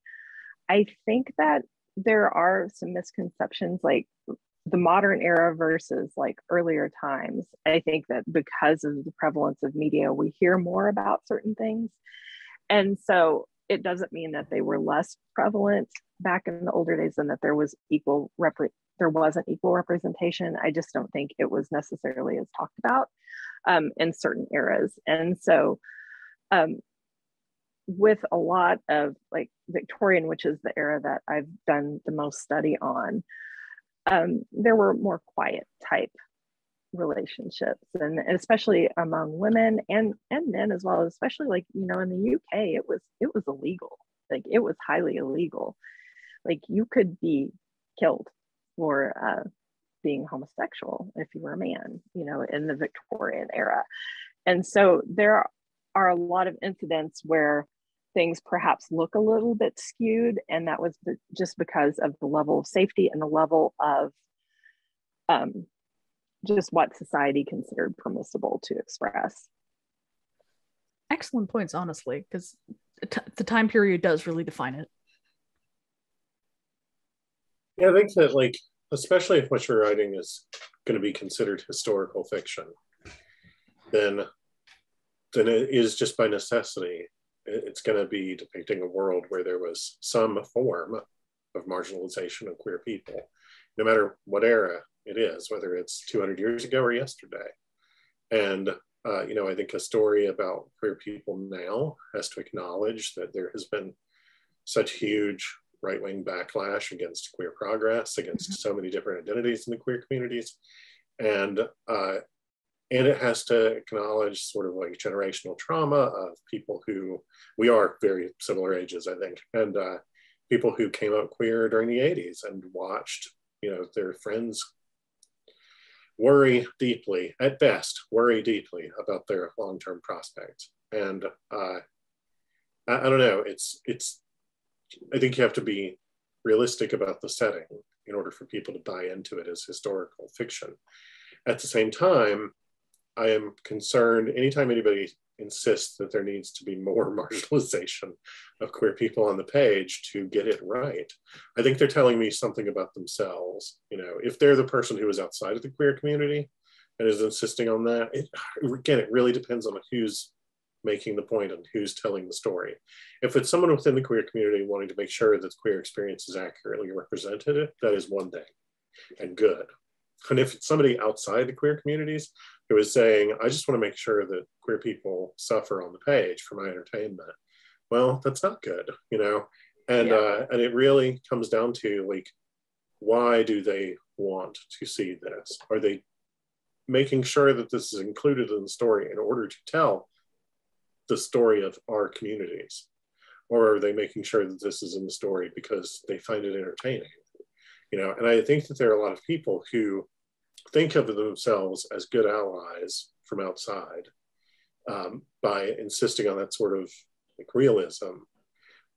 I think that there are some misconceptions like the modern era versus like earlier times. I think that because of the prevalence of media, we hear more about certain things. And so it doesn't mean that they were less prevalent back in the older days and that there was equal rep there wasn't equal representation. I just don't think it was necessarily as talked about um, in certain eras. And so um, with a lot of like Victorian, which is the era that I've done the most study on, um, there were more quiet type relationships and, especially among women and and men as well especially like you know in the uk it was it was illegal. Like it was highly illegal. Like you could be killed for uh, being homosexual if you were a man you know in the victorian era. And so there are a lot of incidents where things perhaps look a little bit skewed and that was just because of the level of safety and the level of um, just what society considered permissible to express. Excellent points, honestly, because the time period does really define it. Yeah, I think that, like, especially if what you're writing is going to be considered historical fiction, then then it is just by necessity. It's going to be depicting a world where there was some form of marginalization of queer people, no matter what era it is, whether it's 200 years ago or yesterday. And, uh, you know, I think a story about queer people now has to acknowledge that there has been such huge right wing backlash against queer progress, against mm-hmm. so many different identities in the queer communities. And, uh, and it has to acknowledge sort of like generational trauma of people who we are very similar ages, I think, and uh, people who came out queer during the 80s and watched, you know, their friends worry deeply, at best, worry deeply about their long-term prospects. And uh, I, I don't know, it's, it's, I think you have to be realistic about the setting in order for people to buy into it as historical fiction. At the same time, I am concerned anytime anybody insists that there needs to be more marginalization of queer people on the page to get it right. I think they're telling me something about themselves. You know, if they're the person who is outside of the queer community and is insisting on that, it, again, it really depends on who's making the point and who's telling the story. If it's someone within the queer community wanting to make sure that the queer experience is accurately represented, that is one thing and good. And if it's somebody outside the queer communities who is saying, I just want to make sure that queer people suffer on the page for my entertainment, well, that's not good, you know? And, yeah. uh, and it really comes down to like, why do they want to see this? Are they making sure that this is included in the story in order to tell the story of our communities? Or are they making sure that this is in the story because they find it entertaining? You know, and I think that there are a lot of people who think of themselves as good allies from outside um, by insisting on that sort of like realism.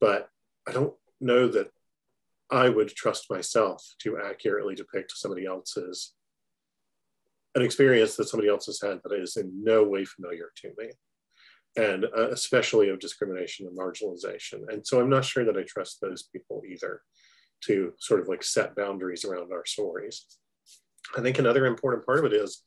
But I don't know that I would trust myself to accurately depict somebody else's an experience that somebody else has had that is in no way familiar to me, and uh, especially of discrimination and marginalization. And so I'm not sure that I trust those people either to sort of like set boundaries around our stories. I think another important part of it is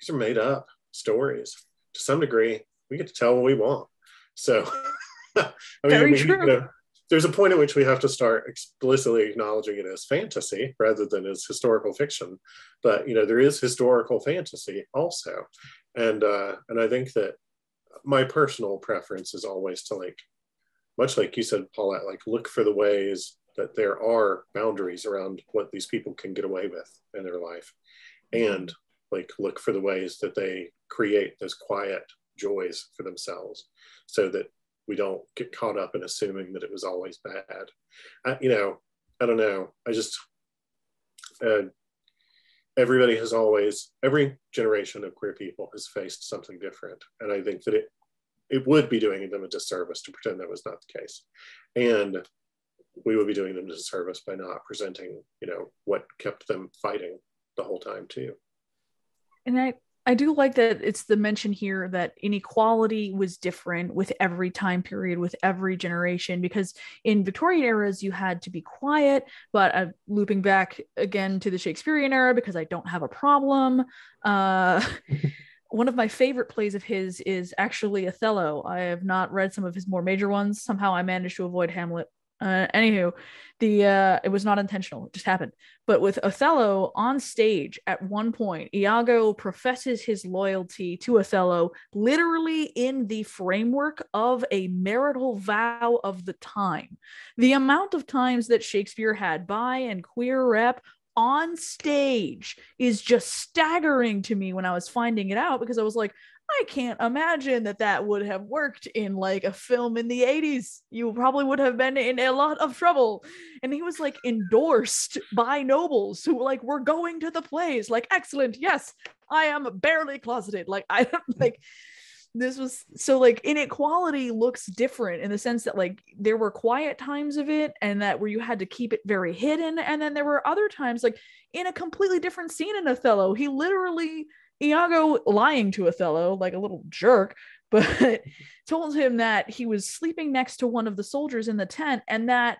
these are made up stories. To some degree, we get to tell what we want. So, I mean. You know, there's a point at which we have to start explicitly acknowledging it as fantasy rather than as historical fiction. But you know, there is historical fantasy also, and uh, and I think that my personal preference is always to like, much like you said, Paulette, like look for the ways that there are boundaries around what these people can get away with in their life, and like look for the ways that they create those quiet joys for themselves, so that we don't get caught up in assuming that it was always bad. I, you know, I don't know. I just uh, everybody has always every generation of queer people has faced something different, and I think that it it would be doing them a disservice to pretend that was not the case, and we would be doing them a disservice by not presenting, you know, what kept them fighting the whole time too. And I I do like that it's the mention here that inequality was different with every time period, with every generation, because in Victorian eras, you had to be quiet. But uh, looping back again to the Shakespearean era, because I don't have a problem. Uh, one of my favorite plays of his is actually Othello. I have not read some of his more major ones. Somehow I managed to avoid Hamlet uh, anywho, the uh, it was not intentional; it just happened. But with Othello on stage, at one point, Iago professes his loyalty to Othello, literally in the framework of a marital vow of the time. The amount of times that Shakespeare had bi and queer rep on stage is just staggering to me when I was finding it out because I was like, I can't imagine that that would have worked in like a film in the 80s. You probably would have been in a lot of trouble. And he was like endorsed by nobles who like were going to the plays, like, excellent. Yes, I am barely closeted. Like, I don't hmm. like this was so like inequality looks different in the sense that like there were quiet times of it and that where you had to keep it very hidden and then there were other times like in a completely different scene in othello he literally Iago lying to Othello like a little jerk, but told him that he was sleeping next to one of the soldiers in the tent and that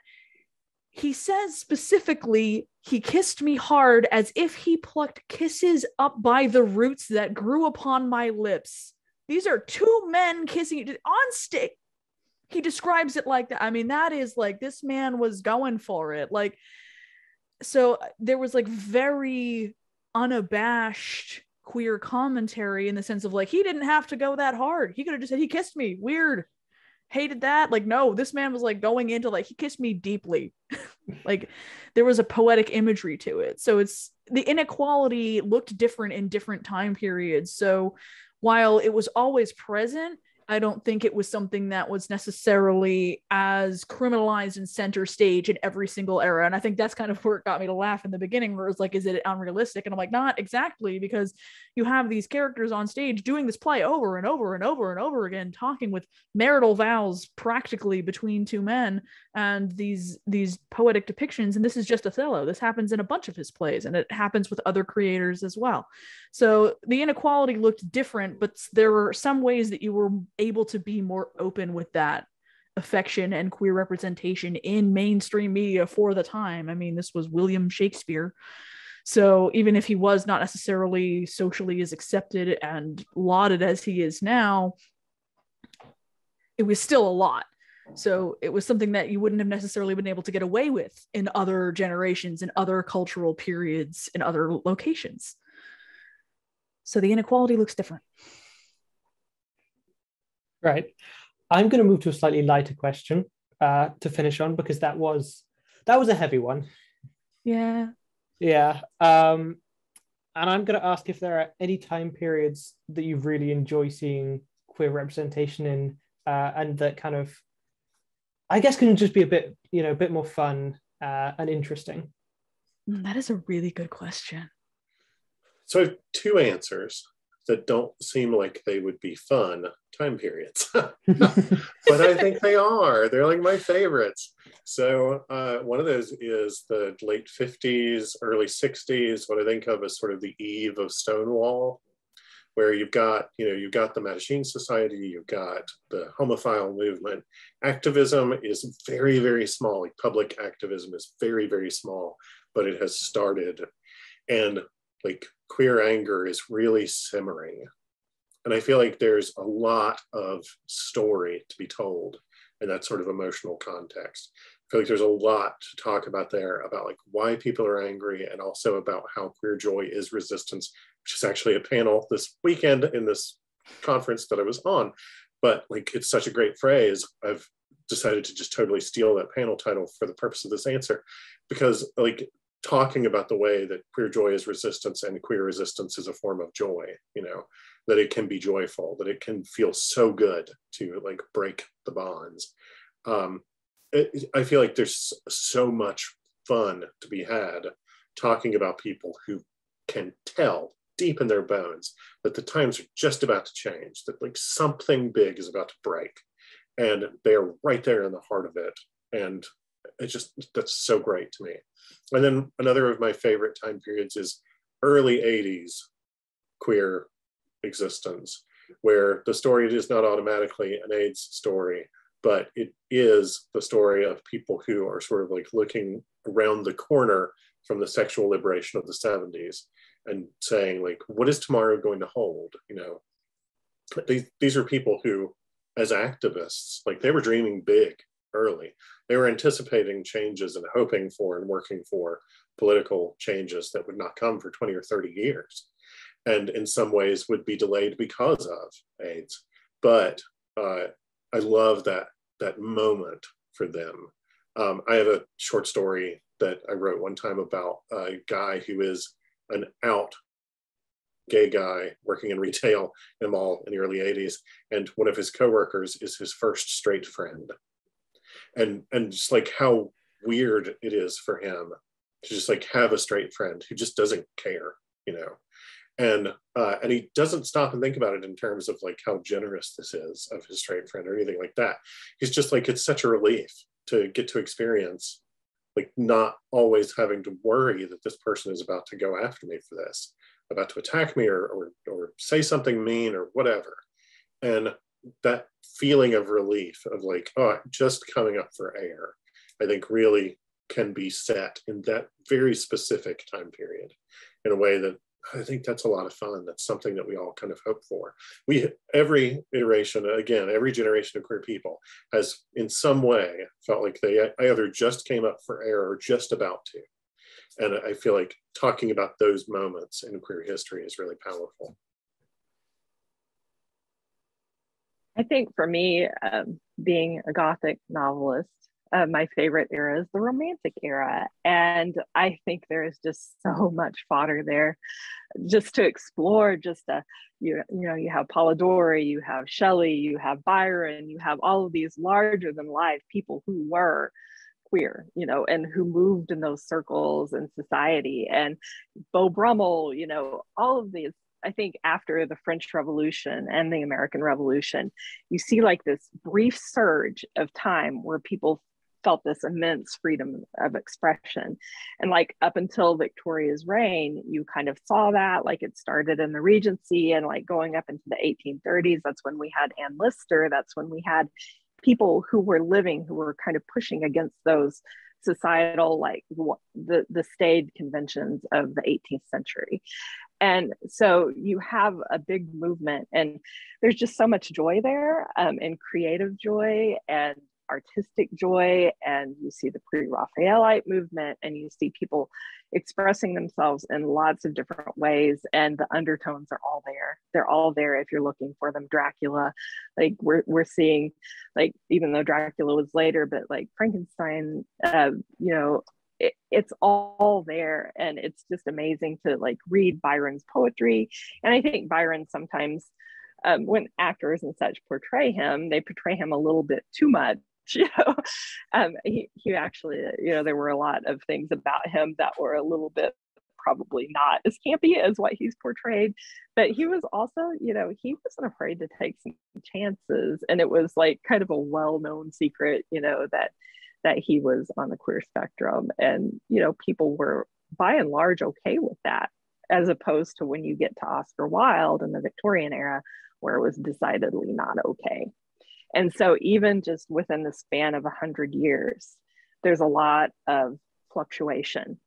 he says specifically he kissed me hard as if he plucked kisses up by the roots that grew upon my lips. These are two men kissing on stage. He describes it like that. I mean, that is like this man was going for it. Like, so there was like very unabashed queer commentary in the sense of like he didn't have to go that hard. He could have just said he kissed me. Weird. Hated that. Like no, this man was like going into like he kissed me deeply. like there was a poetic imagery to it. So it's the inequality looked different in different time periods. So while it was always present, I don't think it was something that was necessarily as criminalized and center stage in every single era. And I think that's kind of where it got me to laugh in the beginning, where it was like, is it unrealistic? And I'm like, not exactly, because you have these characters on stage doing this play over and over and over and over again, talking with marital vows practically between two men and these these poetic depictions. And this is just Othello. This happens in a bunch of his plays, and it happens with other creators as well. So the inequality looked different, but there were some ways that you were able to be more open with that affection and queer representation in mainstream media for the time. I mean, this was William Shakespeare. So even if he was not necessarily socially as accepted and lauded as he is now, it was still a lot. So it was something that you wouldn't have necessarily been able to get away with in other generations, in other cultural periods, in other locations. So the inequality looks different. Right. I'm going to move to a slightly lighter question uh, to finish on because that was that was a heavy one. Yeah. Yeah. Um, and I'm going to ask if there are any time periods that you really enjoy seeing queer representation in, uh, and that kind of, I guess, can just be a bit, you know, a bit more fun uh, and interesting. Mm, that is a really good question. So I have two answers that don't seem like they would be fun time periods, but I think they are. They're like my favorites. So uh, one of those is the late 50s, early 60s, what I think of as sort of the eve of Stonewall, where you've got, you know, you've got the Mattachine Society, you've got the homophile movement. Activism is very, very small. Like public activism is very, very small, but it has started. And like queer anger is really simmering. And I feel like there's a lot of story to be told in that sort of emotional context. I feel like there's a lot to talk about there about like why people are angry and also about how queer joy is resistance, which is actually a panel this weekend in this conference that I was on. But like it's such a great phrase. I've decided to just totally steal that panel title for the purpose of this answer because like talking about the way that queer joy is resistance and queer resistance is a form of joy you know that it can be joyful that it can feel so good to like break the bonds. Um it, i feel like there's so much fun to be had talking about people who can tell deep in their bones that the times are just about to change that like something big is about to break and they are right there in the heart of it and it's just that's so great to me. And then another of my favorite time periods is early 80s queer existence where the story is not automatically an aids story but it is the story of people who are sort of like looking around the corner from the sexual liberation of the 70s and saying like what is tomorrow going to hold? You know? These, these are people who as activists like they were dreaming big early. They were anticipating changes and hoping for and working for political changes that would not come for 20 or 30 years, and in some ways would be delayed because of AIDS. But uh, I love that that moment for them. Um, I have a short story that I wrote one time about a guy who is an out gay guy working in retail in a mall in the early 80s and one of his coworkers is his first straight friend and and just like how weird it is for him to just like have a straight friend who just doesn't care you know? And uh, and he doesn't stop and think about it in terms of like how generous this is of his straight friend or anything like that. He's just like it's such a relief to get to experience like not always having to worry that this person is about to go after me for this about to attack me or or, or say something mean or whatever. And that feeling of relief of like, oh, just coming up for air, I think really can be set in that very specific time period in a way that I think that's a lot of fun. That's something that we all kind of hope for. We every iteration, again, every generation of queer people has in some way felt like they either just came up for air or just about to. And I feel like talking about those moments in queer history is really powerful. I think for me, um, being a Gothic novelist, uh, my favorite era is the Romantic era. And I think there is just so much fodder there just to explore. Just a, you, you know, you have Polidori, you have Shelley, you have Byron, you have all of these larger than life people who were queer, you know, and who moved in those circles in society. And Beau Brummell, you know, all of these I think after the French Revolution and the American Revolution, you see like this brief surge of time where people felt this immense freedom of expression. And like up until Victoria's reign, you kind of saw that, like it started in the Regency and like going up into the 1830s. That's when we had Anne Lister. That's when we had people who were living who were kind of pushing against those societal like the the staid conventions of the 18th century. And so you have a big movement and there's just so much joy there um, and creative joy and artistic joy and you see the pre-raphaelite movement and you see people expressing themselves in lots of different ways and the undertones are all there. They're all there if you're looking for them. Dracula like we're, we're seeing like even though dracula was later but like frankenstein uh, you know it, it's all there and it's just amazing to like read byron's poetry. And i think byron sometimes um, when actors and such portray him they portray him a little bit too much you know? Um, he, he actually you know there were a lot of things about him that were a little bit probably not as campy as what he's portrayed but he was also you know he wasn't afraid to take some chances and it was like kind of a well-known secret you know that that he was on the queer spectrum and you know people were by and large okay with that as opposed to when you get to oscar wilde in the victorian era where it was decidedly not okay and so even just within the span of 100 years there's a lot of fluctuation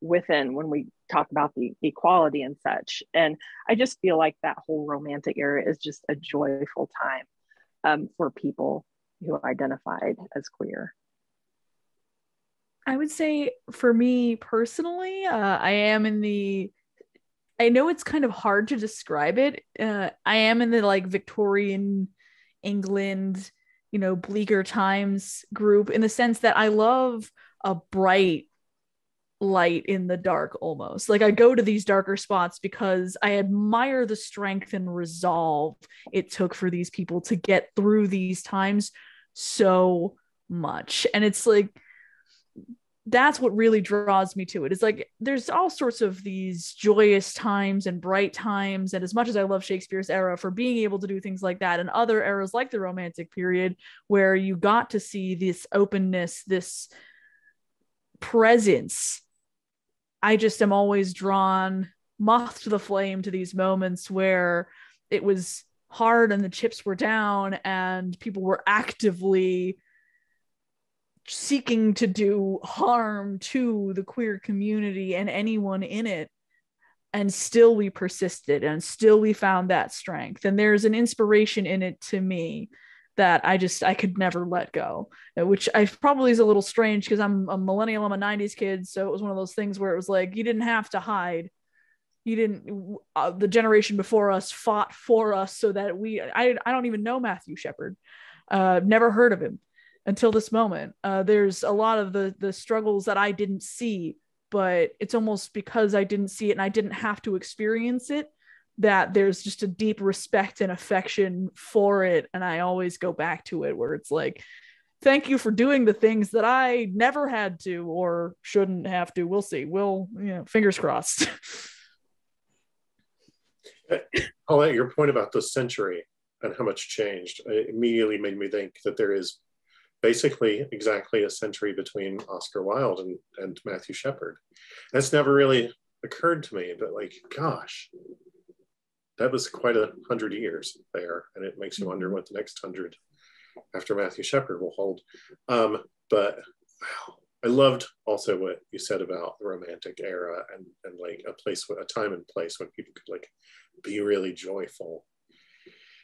within when we talk about the equality and such and i just feel like that whole romantic era is just a joyful time um, for people who identified as queer. I would say for me personally, uh, I am in the. I know it's kind of hard to describe it. Uh, I am in the like Victorian England, you know, bleaker times group in the sense that I love a bright light in the dark almost. Like I go to these darker spots because I admire the strength and resolve it took for these people to get through these times so much. And it's like that's what really draws me to it. It's like there's all sorts of these joyous times and bright times. And as much as I love Shakespeare's era for being able to do things like that, and other eras like the Romantic period, where you got to see this openness, this presence, I just am always drawn moth to the flame to these moments where it was hard and the chips were down and people were actively seeking to do harm to the queer community and anyone in it. And still we persisted and still we found that strength. And there's an inspiration in it to me that i just i could never let go uh, which i probably is a little strange because i'm a millennial i'm a 90s kid. So it was one of those things where it was like you didn't have to hide. You didn't uh, the generation before us fought for us so that we i, I don't even know matthew shepard. Uh never heard of him until this moment. Uh, there's a lot of the the struggles that I didn't see, but it's almost because I didn't see it and I didn't have to experience it that there's just a deep respect and affection for it, and I always go back to it where it's like. Thank you for doing the things that I never had to or shouldn't have to. We'll see. We'll, you know, fingers crossed. Paulette, your point about the century and how much changed It immediately made me think that there is basically exactly a century between Oscar Wilde and, and Matthew Shepard. That's never really occurred to me, but like, gosh, that was quite a hundred years there. And it makes you wonder what the next hundred after Matthew Shepard will hold. Um, but wow, I loved also what you said about the romantic era and, and like a place, a time and place when people could like be really joyful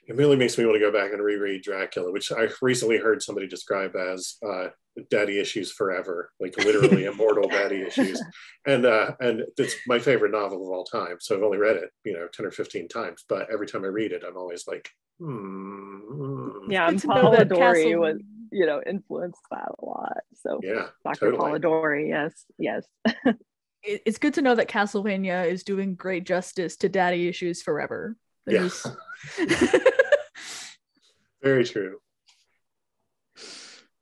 it really makes me want to go back and reread Dracula, which I recently heard somebody describe as uh, "daddy issues forever," like literally immortal daddy issues. And uh, and it's my favorite novel of all time. So I've only read it, you know, ten or fifteen times. But every time I read it, I'm always like, hmm. Yeah, and Polidori was, you know, influenced that a lot. So yeah, Dr. Totally. Polidori, yes, yes. it's good to know that Castlevania is doing great justice to daddy issues forever. Yeah. Very true.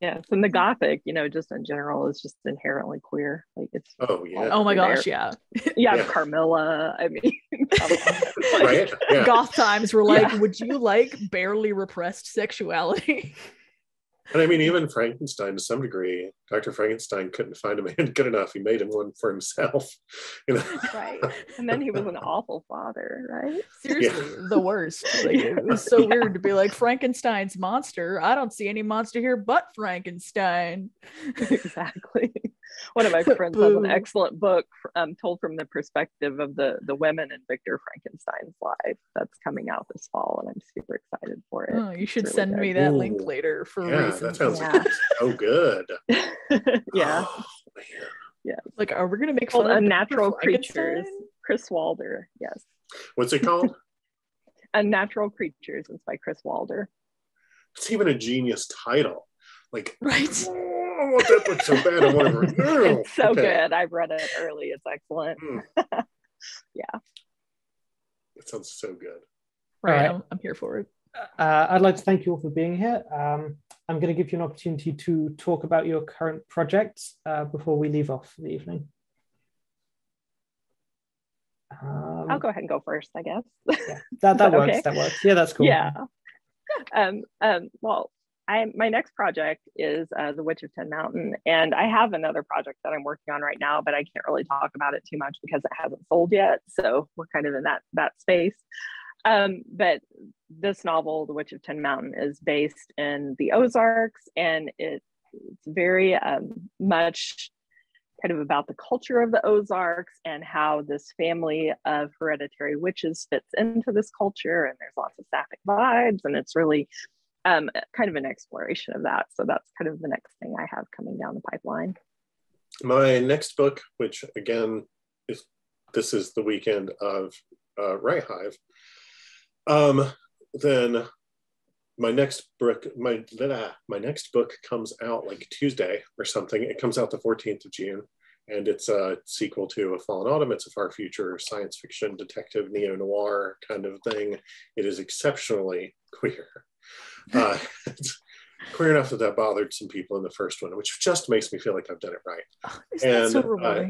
Yes, and the gothic, you know, just in general is just inherently queer. Like it's oh yeah. Oh my gosh, yeah. yeah, yeah. Carmilla. I mean, like, oh, right? Yeah. Goth times were like, yeah. would you like barely repressed sexuality? And I mean, even Frankenstein to some degree, Dr. Frankenstein couldn't find a man good enough. He made him one for himself. You know? Right. And then he was an awful father, right? Seriously, yeah. the worst. Like, it was so yeah. weird to be like Frankenstein's monster. I don't see any monster here but Frankenstein. exactly one of my friends has an excellent book um, told from the perspective of the the women in Victor Frankenstein's life that's coming out this fall, and I'm super excited for it. Oh, you should really send good. me that Ooh. link later for yeah, reasons. That sounds yeah. so good. yeah. Oh, yeah. Like, are we gonna make fun of Unnatural Creatures? Chris Wilder. Yes. What's it called? Unnatural Creatures. It's by Chris Wilder. It's even a genius title. Like, right. I want that book so bad. I want to read It's so okay. good. I've read it early. It's excellent. Mm. yeah. It sounds so good. Right. I'm, I'm here for it. Uh, I'd like to thank you all for being here. Um, I'm going to give you an opportunity to talk about your current projects uh, before we leave off for the evening. Um, I'll go ahead and go first, I guess. yeah, that, that works. Okay? That works. Yeah, that's cool. Yeah. Um, um, well, I my next project is uh, the Witch of Tin Mountain, and I have another project that I'm working on right now, but I can't really talk about it too much because it hasn't sold yet. So we're kind of in that that space. Um, but this novel, The Witch of Tin Mountain, is based in the Ozarks, and it, it's very um, much kind of about the culture of the Ozarks and how this family of hereditary witches fits into this culture. And there's lots of sapphic vibes, and it's really um, kind of an exploration of that. So that's kind of the next thing I have coming down the pipeline. My next book, which again is this is the weekend of uh, WriteHive. Um, then my next book, my my next book comes out like Tuesday or something. It comes out the 14th of June, and it's a sequel to A Fallen Autumn. It's a far future science fiction detective neo noir kind of thing. It is exceptionally queer. Uh, it's queer enough that that bothered some people in the first one, which just makes me feel like I've done it right. Oh, and so uh,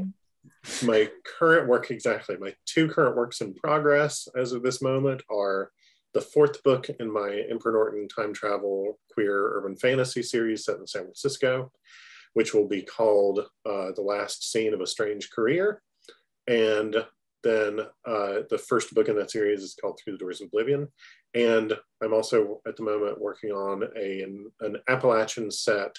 my current work, exactly, my two current works in progress as of this moment are the fourth book in my Emperor Norton time travel queer urban fantasy series set in San Francisco, which will be called uh, The Last Scene of a Strange Career. And then uh, the first book in that series is called Through the Doors of Oblivion. And I'm also at the moment working on a, an, an Appalachian set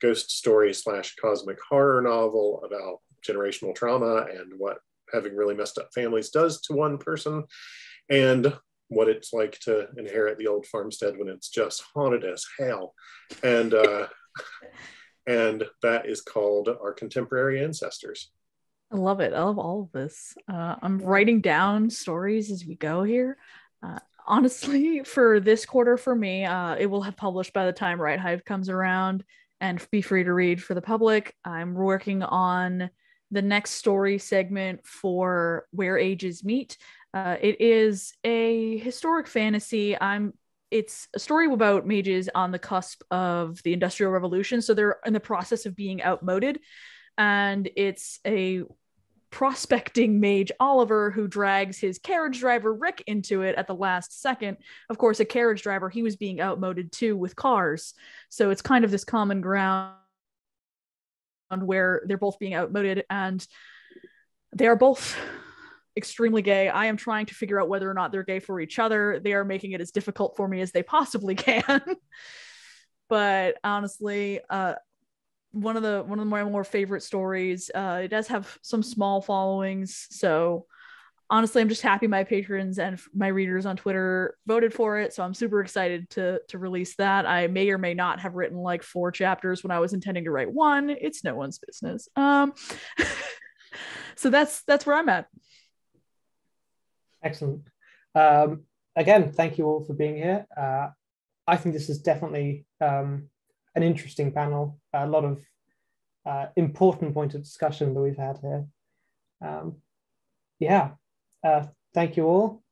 ghost story slash cosmic horror novel about generational trauma and what having really messed up families does to one person. And what it's like to inherit the old farmstead when it's just haunted as hell. And uh, and that is called Our Contemporary Ancestors. I love it. I love all of this. Uh, I'm writing down stories as we go here. Uh, honestly, for this quarter for me, uh, it will have published by the time WriteHive comes around and be free to read for the public. I'm working on the next story segment for Where Ages Meet. Uh, it is a historic fantasy. I'm it's a story about mages on the cusp of the industrial revolution so they're in the process of being outmoded and it's a prospecting mage Oliver who drags his carriage driver Rick into it at the last second. Of course, a carriage driver, he was being outmoded too with cars. So it's kind of this common ground where they're both being outmoded and they are both extremely gay. I am trying to figure out whether or not they're gay for each other. They are making it as difficult for me as they possibly can. but honestly, uh, one of the one of my more favorite stories. Uh, it does have some small followings, so honestly, I'm just happy my patrons and my readers on Twitter voted for it. So I'm super excited to to release that. I may or may not have written like four chapters when I was intending to write one. It's no one's business. Um, so that's that's where I'm at. Excellent. Um, again, thank you all for being here. Uh, I think this is definitely um, an interesting panel. A lot of uh, important points of discussion that we've had here. Um, yeah, uh, thank you all,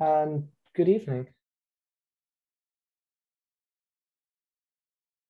and good evening.